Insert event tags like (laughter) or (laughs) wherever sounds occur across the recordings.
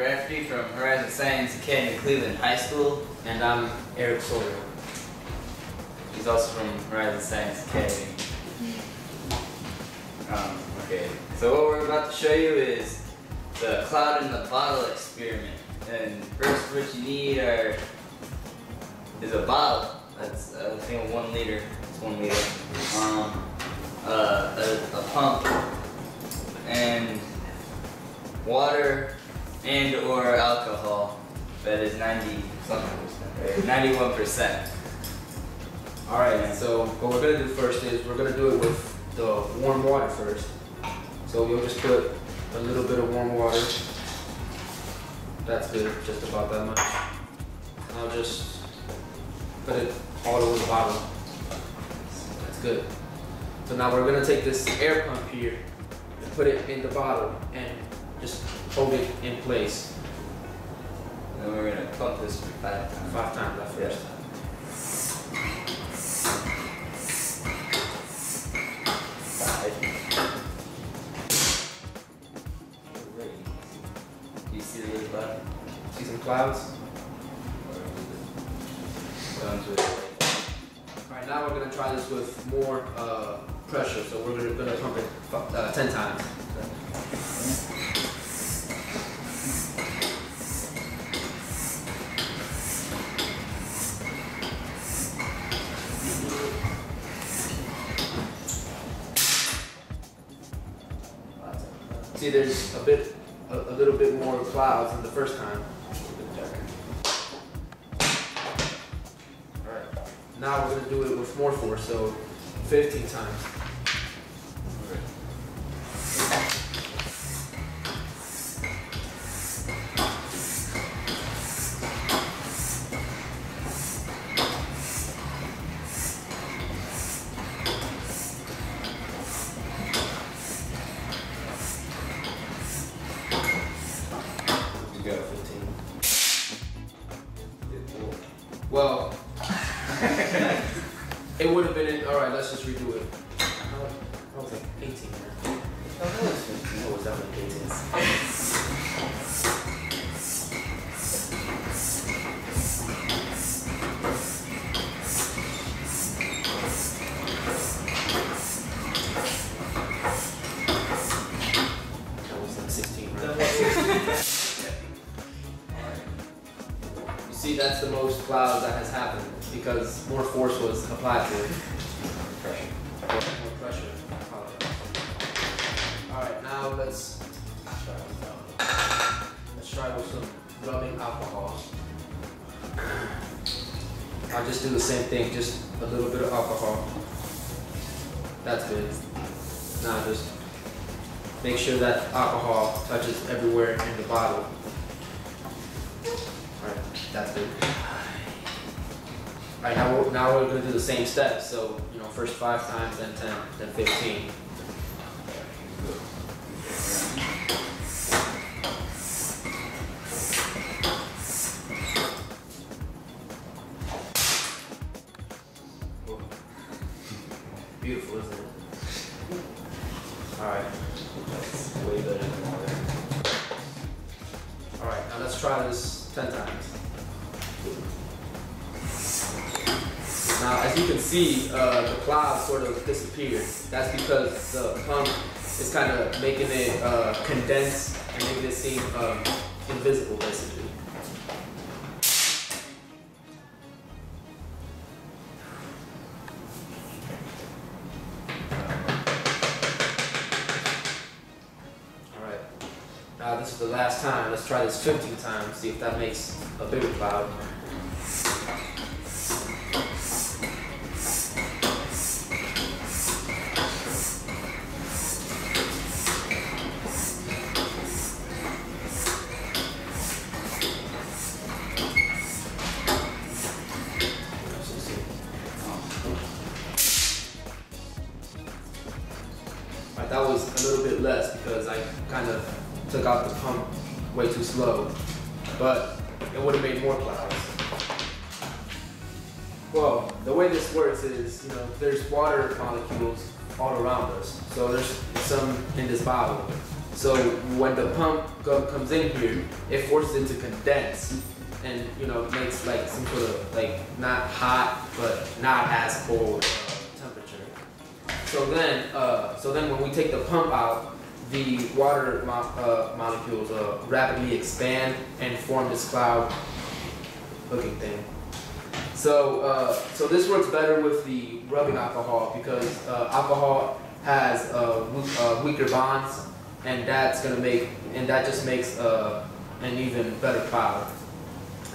Rafferty from Horizon Science Academy, Cleveland High School. And I'm Eric Sawyer. He's also from Horizon Science Academy. Um, okay, so what we're about to show you is the cloud in the bottle experiment. And first what you need are is a bottle. That's uh, I think one liter. It's one liter. Um, uh, a, a pump and water and or alcohol that is 90 something percent, (laughs) 91 percent. Alright, so what we're gonna do first is we're gonna do it with the warm water first. So you'll just put a little bit of warm water. That's good, just about that much. And I'll just put it all over the bottle. That's good. So now we're gonna take this air pump here and put it in the bottle and just hold it in place And then we're gonna pump this five times. five times that first Yeah. time. Five. Do you see the little button? See some clouds? Sounds really great. Alright, now we're gonna try this with more uh, pressure, so we're gonna, gonna pump it uh, 10 times. Lots See, there's a bit, a, a little bit more clouds than the first time. Alright, now we're gonna do it with more force, so 15 times. You got a 15. Well, (laughs) it would have been, in, alright, let's just redo it. See, that's the most cloud that has happened because more force was applied to it. Pressure. More pressure. Alright, now let's try out. Let's try with some rubbing alcohol. I'll just do the same thing, just a little bit of alcohol. That's good. Now just make sure that alcohol touches everywhere in the bottle. Alright, that's good. Alright, now we're, now we're gonna do the same steps. So, you know, first five times, then 10, then 15. Beautiful, isn't it? Alright, That's way better try this 10 times. Now, as you can see, uh, the clouds sort of disappeared. That's because the pump is kind of making it uh, condense and making it seem um, invisible, basically. This is the last time. Let's try this 15 times, see if that makes a bigger cloud. That was a little bit less because I kind of took out the pump way too slow, but it would have made more clouds. Well, the way this works is, you know, there's water molecules all around us. So there's some in this bottle, So when the pump comes in here, it forces it to condense, and you know makes like some sort of like not hot but not as cold uh, temperature. So then, uh, so then when we take the pump out, the water mo- uh, molecules uh, rapidly expand and form this cloud looking thing. So, uh, so this works better with the rubbing alcohol because uh, alcohol has uh, uh, weaker bonds, and that's gonna make, and that just makes an even better cloud.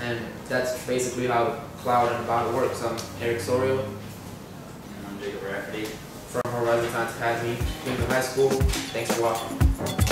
And that's basically how cloud and bottle works. I'm Eric Sorio And I'm Jacob Rafferty. From Horizon Science Academy, Kingdom High School. Thanks for watching.